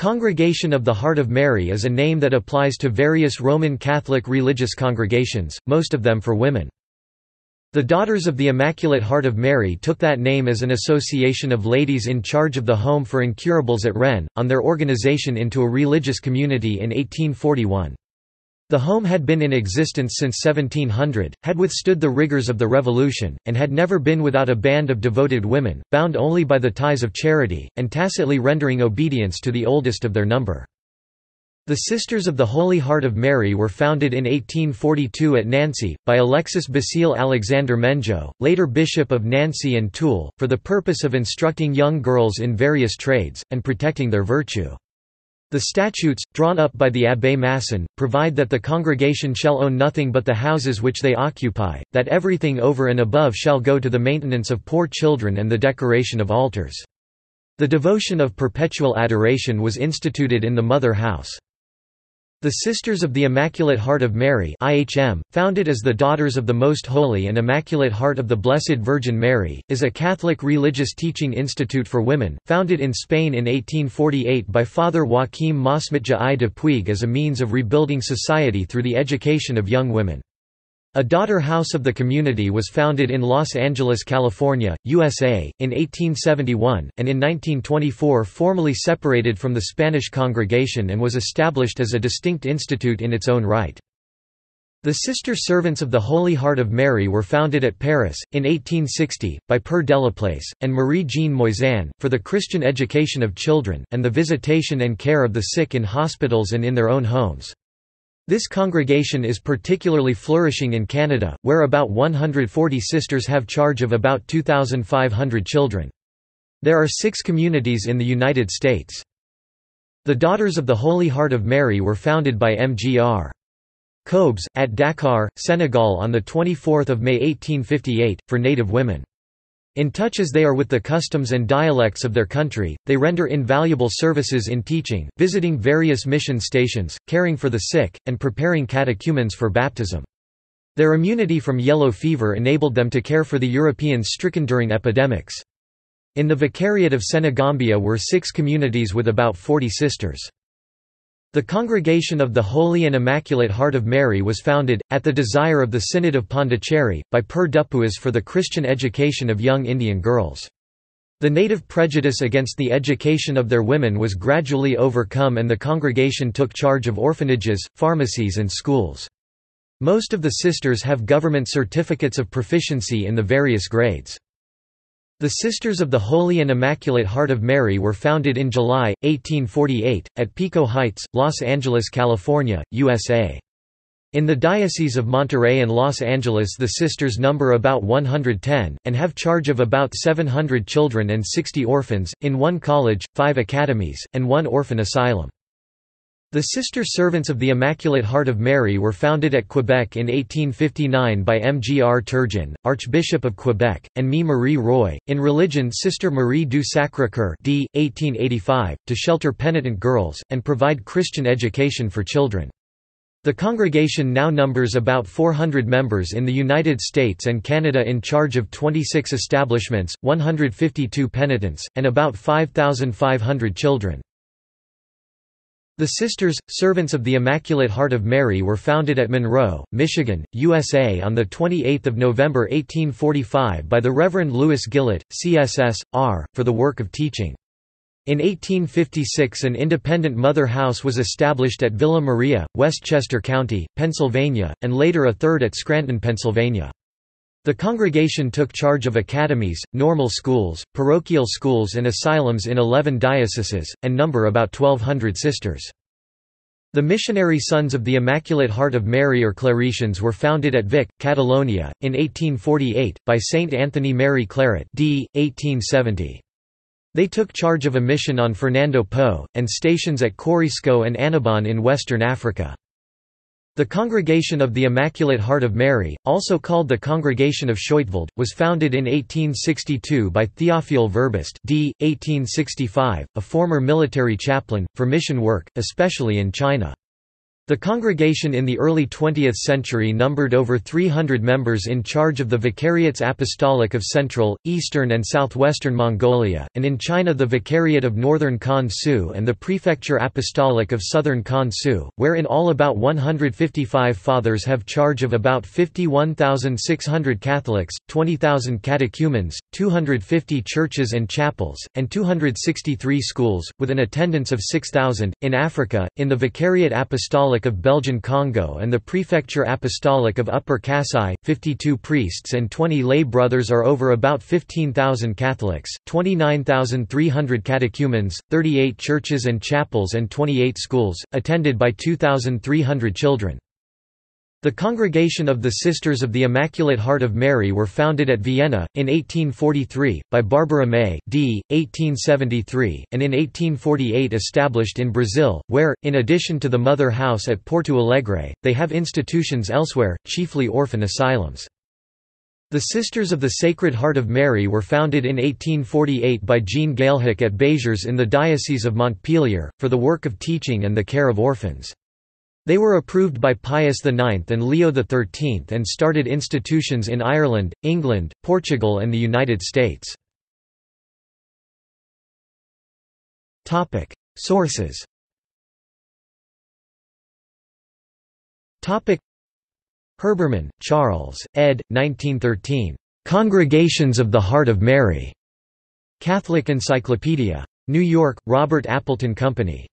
Congregation of the Heart of Mary is a name that applies to various Roman Catholic religious congregations, most of them for women. The Daughters of the Immaculate Heart of Mary took that name as an association of ladies in charge of the Home for Incurables at Rennes, on their organization into a religious community in 1841. The home had been in existence since 1700, had withstood the rigors of the Revolution, and had never been without a band of devoted women, bound only by the ties of charity, and tacitly rendering obedience to the oldest of their number. The Sisters of the Holy Heart of Mary were founded in 1842 at Nancy, by Alexis Basile Alexander Menjaud, later Bishop of Nancy and Toul, for the purpose of instructing young girls in various trades, and protecting their virtue. The statutes, drawn up by the Abbé Masson, provide that the congregation shall own nothing but the houses which they occupy, that everything over and above shall go to the maintenance of poor children and the decoration of altars. The devotion of perpetual adoration was instituted in the mother house. The Sisters of the Immaculate Heart of Mary IHM, founded as the Daughters of the Most Holy and Immaculate Heart of the Blessed Virgin Mary, is a Catholic religious teaching institute for women, founded in Spain in 1848 by Father Joaquim Masmitja i de Puig as a means of rebuilding society through the education of young women. A daughter house of the community was founded in Los Angeles, California, USA, in 1871, and in 1924 formally separated from the Spanish congregation and was established as a distinct institute in its own right. The Sister Servants of the Holy Heart of Mary were founded at Paris, in 1860, by Père Delaplace, and Marie-Jeanne Moisan, for the Christian education of children, and the visitation and care of the sick in hospitals and in their own homes. This congregation is particularly flourishing in Canada, where about 140 sisters have charge of about 2,500 children. There are six communities in the United States. The Daughters of the Holy Heart of Mary were founded by Mgr. Kobes, at Dakar, Senegal on 24 May 1858, for native women. In touch as they are with the customs and dialects of their country, they render invaluable services in teaching, visiting various mission stations, caring for the sick, and preparing catechumens for baptism. Their immunity from yellow fever enabled them to care for the Europeans stricken during epidemics. In the Vicariate of Senegambia were six communities with about 40 sisters. The Congregation of the Holy and Immaculate Heart of Mary was founded, at the desire of the Synod of Pondicherry, by Père Dupuis for the Christian education of young Indian girls. The native prejudice against the education of their women was gradually overcome and the congregation took charge of orphanages, pharmacies and schools. Most of the sisters have government certificates of proficiency in the various grades. The Sisters of the Holy and Immaculate Heart of Mary were founded in July, 1848, at Pico Heights, Los Angeles, California, USA. In the Diocese of Monterey and Los Angeles the sisters number about 110, and have charge of about 700 children and 60 orphans, in one college, five academies, and one orphan asylum. The Sister Servants of the Immaculate Heart of Mary were founded at Quebec in 1859 by M. G. R. Turgeon, Archbishop of Quebec, and Me Marie Roy, in religion Sister Marie du Sacre-Cœur d. 1885, to shelter penitent girls, and provide Christian education for children. The congregation now numbers about 400 members in the United States and Canada in charge of 26 establishments, 152 penitents, and about 5,500 children. The Sisters, Servants of the Immaculate Heart of Mary were founded at Monroe, Michigan, USA on 28 November 1845 by the Reverend Louis Gillet, CSS, R., for the work of teaching. In 1856 an independent mother house was established at Villa Maria, Westchester County, Pennsylvania, and later a third at Scranton, Pennsylvania. The congregation took charge of academies, normal schools, parochial schools and asylums in 11 dioceses, and number about 1,200 sisters. The Missionary Sons of the Immaculate Heart of Mary or Claretians were founded at Vic, Catalonia, in 1848, by Saint Anthony Mary Claret d. 1870. They took charge of a mission on Fernando Po, and stations at Corisco and Annobon in western Africa. The Congregation of the Immaculate Heart of Mary, also called the Congregation of Scheutveld, was founded in 1862 by Théophile Verbist d. 1865, a former military chaplain, for mission work, especially in China. The congregation in the early 20th century numbered over 300 members in charge of the Vicariates Apostolic of Central, Eastern and Southwestern Mongolia, and in China the Vicariate of Northern Kan-Su and the Prefecture Apostolic of Southern Kan-Su, where in all about 155 fathers have charge of about 51,600 Catholics, 20,000 catechumens, 250 churches and chapels, and 263 schools, with an attendance of 6,000. In Africa, in the Vicariate Apostolic Apostolic of Belgian Congo and the Prefecture Apostolic of Upper Kasai, 52 priests and 20 lay brothers are over about 15,000 Catholics, 29,300 catechumens, 38 churches and chapels and 28 schools, attended by 2,300 children. The Congregation of the Sisters of the Immaculate Heart of Mary were founded at Vienna, in 1843, by Barbara May d. 1873, and in 1848 established in Brazil, where, in addition to the Mother House at Porto Alegre, they have institutions elsewhere, chiefly orphan asylums. The Sisters of the Sacred Heart of Mary were founded in 1848 by Jean Gailhac at Béziers in the Diocese of Montpellier, for the work of teaching and the care of orphans. They were approved by Pius IX and Leo XIII and started institutions in Ireland, England, Portugal and the United States. Sources Herbermann, Charles, ed. 1913. Congregations of the Heart of Mary. Catholic Encyclopedia. New York, Robert Appleton Company.